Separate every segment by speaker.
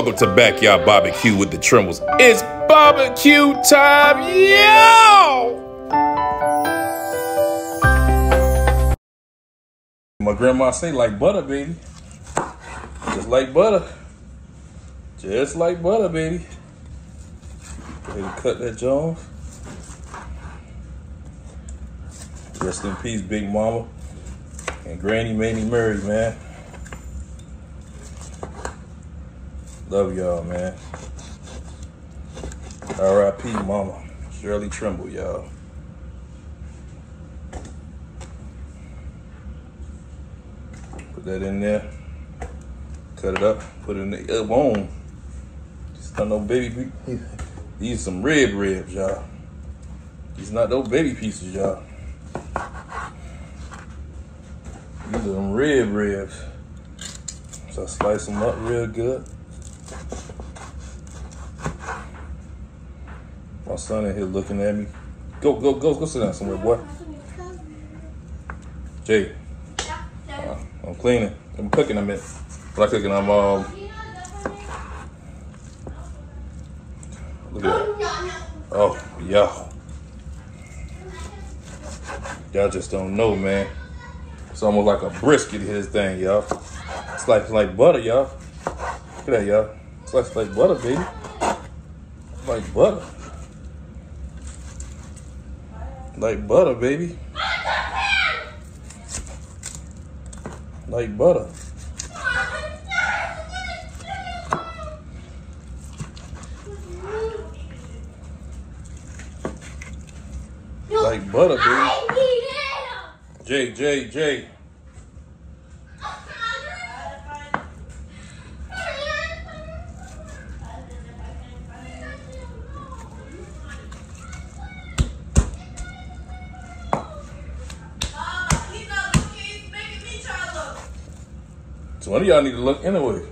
Speaker 1: Welcome to Backyard Barbecue with the Trimbles. It's barbecue time, yo! My grandma say like butter, baby. Just like butter. Just like butter, baby. Ahead and cut that Jones. Rest in peace, Big Mama. And Granny Mamie Murray, man. Love y'all, man. R.I.P. Mama. Shirley Trimble, y'all. Put that in there. Cut it up. Put it in the on. Just not no baby. These some rib ribs, y'all. These not no baby pieces, y'all. These are them rib ribs. So I slice them up real good. My son in here looking at me. Go, go, go, go sit down somewhere, boy. Jay, uh, I'm cleaning. I'm cooking. I'm in. But I cooking. I'm um. Look at that. Oh, yeah. Y'all just don't know, man. It's almost like a brisket his thing, y'all. It's like like butter, y'all. Look at that, y'all. It's like, like butter, baby. Like butter. Like butter, baby. Like butter. Like butter, baby. Jay, Jay, Jay. One of y'all need to look anyway.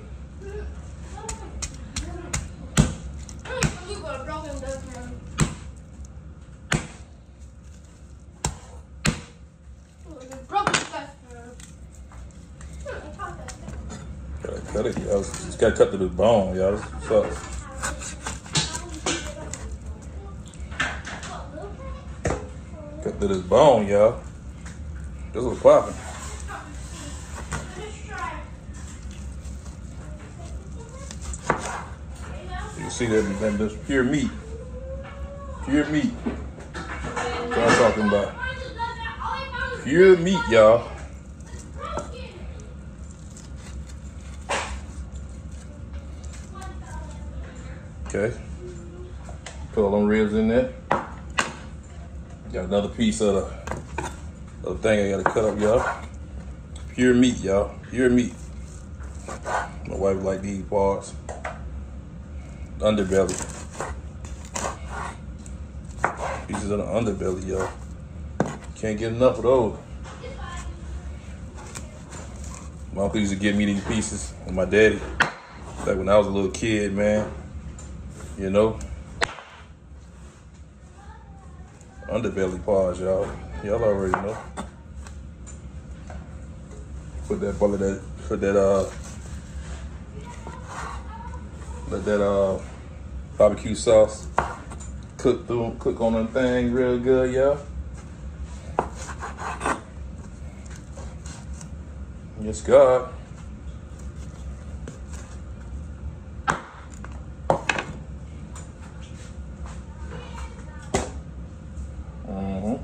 Speaker 1: Gotta cut it. Just gotta cut to the bone, y'all. What's. Cut to this bone, y'all. This was popping. See that, that that's pure meat. Pure meat. That's what I'm talking about. Pure meat, y'all. Okay. Put all them ribs in there. Got another piece of the, thing I gotta cut up, y'all. Pure meat, y'all. Pure meat. My wife like these parts. Underbelly. Pieces of the underbelly, y'all. Can't get enough of those. My uncle used to give me these pieces with my daddy. Like when I was a little kid, man. You know? Underbelly parts, y'all. Y'all already know. Put that bullet that put that uh let that uh barbecue sauce cook through cook on the thing real good, y'all. Yes, God. Mhm.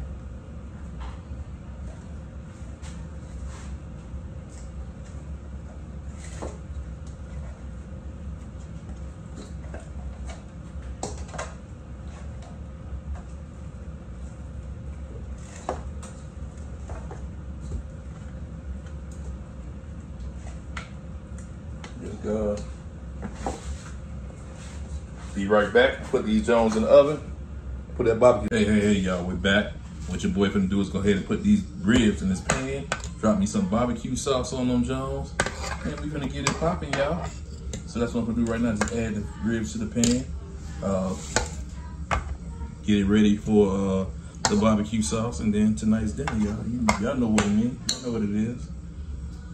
Speaker 1: Yes, God. Be right back. Put these Jones in the oven. Put that barbecue. Hey, hey, hey, y'all, we're back. What your boy finna do is go ahead and put these ribs in this pan. Drop me some barbecue sauce on them Jones. And we finna get it popping, y'all. So that's what I'm gonna do right now, just add the ribs to the pan. Uh, get it ready for uh, the barbecue sauce, and then tonight's dinner, y'all. Y'all know what it means. Y'all know what it is.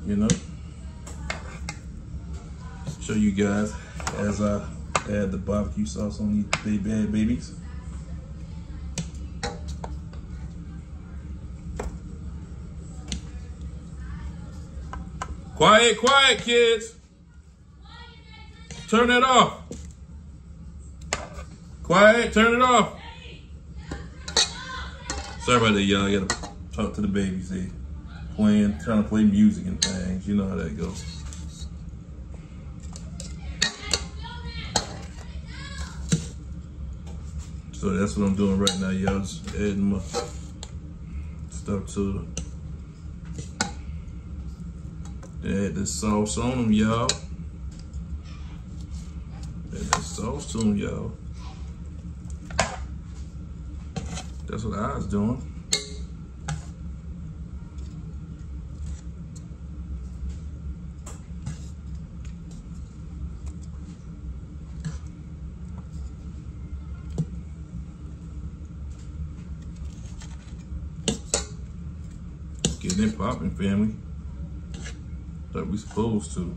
Speaker 1: You know. show you guys as I add the barbecue sauce on these big bad babies. Quiet, quiet, kids. Turn it off. Quiet, turn it off. Sorry about that, y'all. I gotta talk to the babies. They playing, trying to play music and things. You know how that goes. So that's what I'm doing right now, y'all. Just adding my stuff to Add the sauce on them, y'all. Add that sauce to them, y'all. That's what I was doing. Popping, family that we supposed to.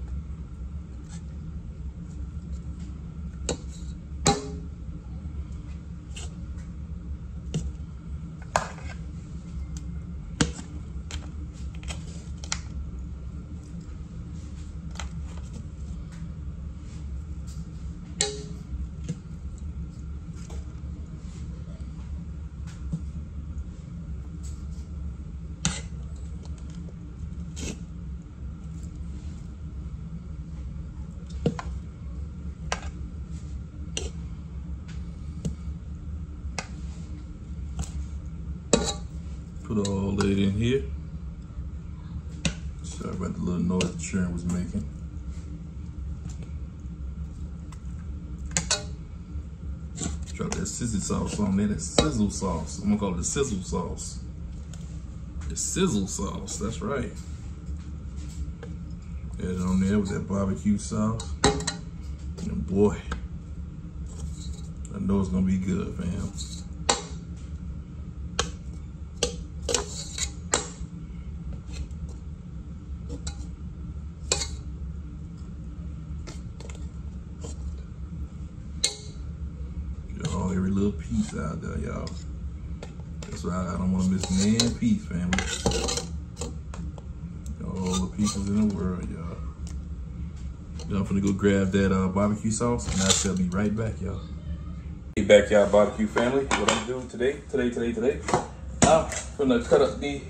Speaker 1: That in here. Sorry about the little noise the churn was making. Drop that sizzle sauce on there, that sizzle sauce. I'm gonna call it the sizzle sauce. The sizzle sauce, that's right. Add it on there with that barbecue sauce. And boy, I know it's gonna be good, fam. every little piece out there, y'all. That's why I don't want to miss man piece, family. All the pieces in the world, y'all. I'm gonna go grab that uh, barbecue sauce, and I'll be right back, y'all. Hey, backyard barbecue family. What I'm doing today, today, today, today, I'm gonna cut up the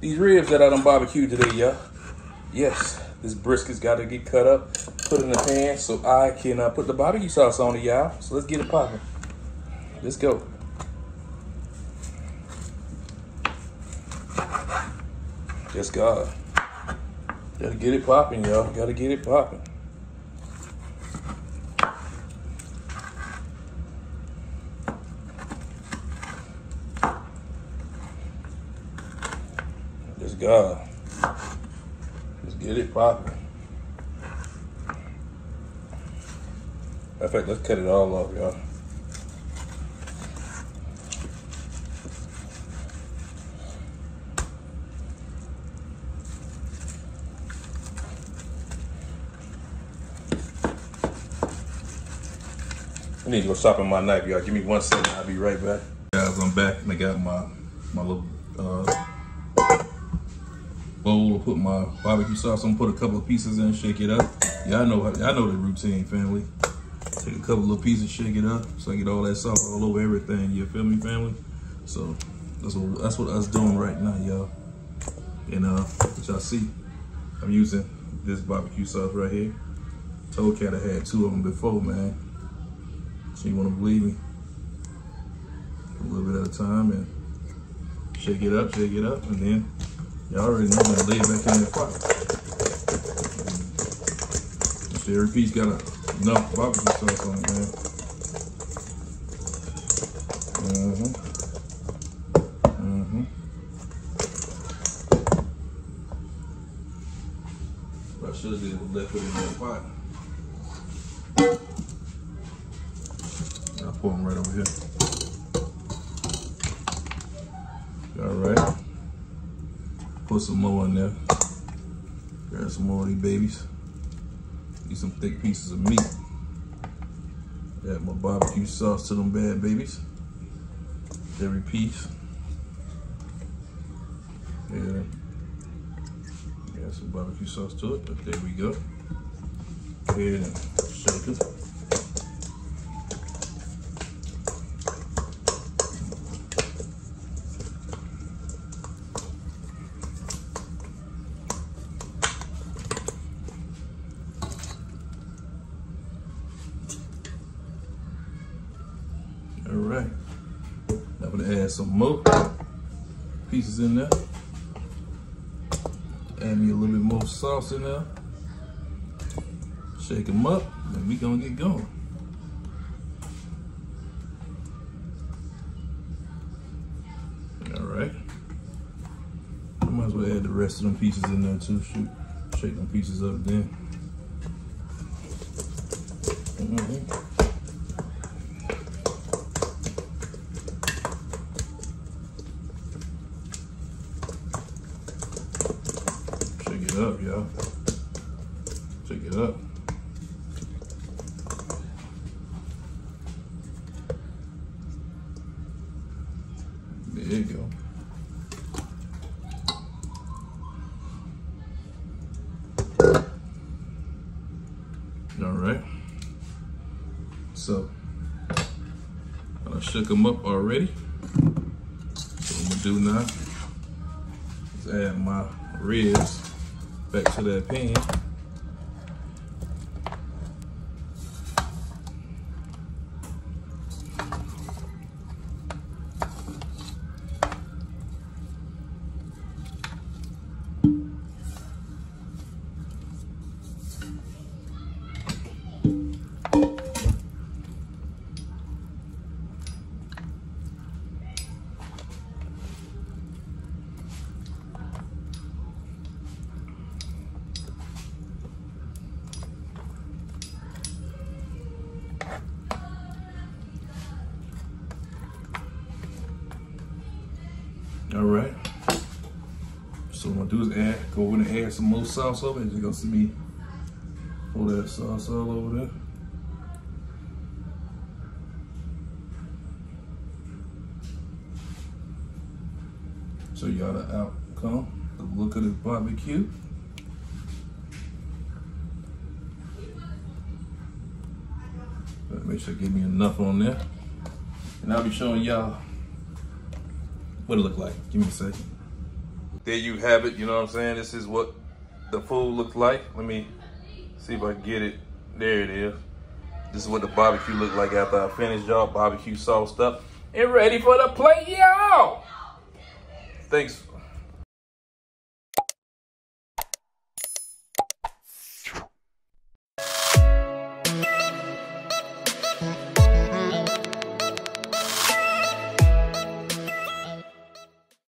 Speaker 1: these ribs that I done barbecued today, y'all. Yes, this brisket's got to get cut up, put in the pan so I can uh, put the barbecue sauce on it, y'all. So let's get it popping. Let's go. Just God. Gotta get it popping, y'all. Gotta get it popping. Just God. Just get it popping. In fact, let's cut it all off, y'all. I need to go sharpen my knife, y'all. Give me one second. I'll be right back. Guys, I'm back and I got my my little uh, bowl to put my barbecue sauce. I'm gonna put a couple of pieces in, shake it up. Y'all know I know the routine, family. Take a couple of pieces, shake it up, so I get all that sauce all over everything. You feel me, family? So that's what that's what was doing right now, y'all. And uh, what y'all see, I'm using this barbecue sauce right here. Told Cat I had two of them before, man. So you want to believe me? A little bit at a time and shake it up, shake it up, and then y'all already know I'm gonna lay it back in the pot. So every piece got enough barbecue sauce on it, man. Mm-hmm. Mm-hmm. I should have left it in that pot. Pour them right over here. All right. Put some more in there. Grab some more of these babies. Me some thick pieces of meat. Add my barbecue sauce to them bad babies. Every piece. Yeah. Add some barbecue sauce to it, but there we go. And shake it. All right. I'm gonna add some more pieces in there. Add me a little bit more sauce in there. Shake them up, and we gonna get going. All right. I might as well add the rest of them pieces in there too. Shoot, shake them pieces up then. Mm -hmm. it up, y'all. Check it up. There you go. All right. So, I shook them up already. So what I'm gonna do now is add my ribs back to that pan. Right. So what I'm gonna do is add, go over and add some more sauce over it. You're gonna see me pour that sauce all over there. So y'all the outcome, the look of this barbecue. Make sure I give me enough on there. And I'll be showing y'all what it look like. Give me a second. There you have it, you know what I'm saying? This is what the food looks like. Let me see if I can get it. There it is. This is what the barbecue looked like after I finished y'all. Barbecue sauced up and ready for the plate, y'all. Thanks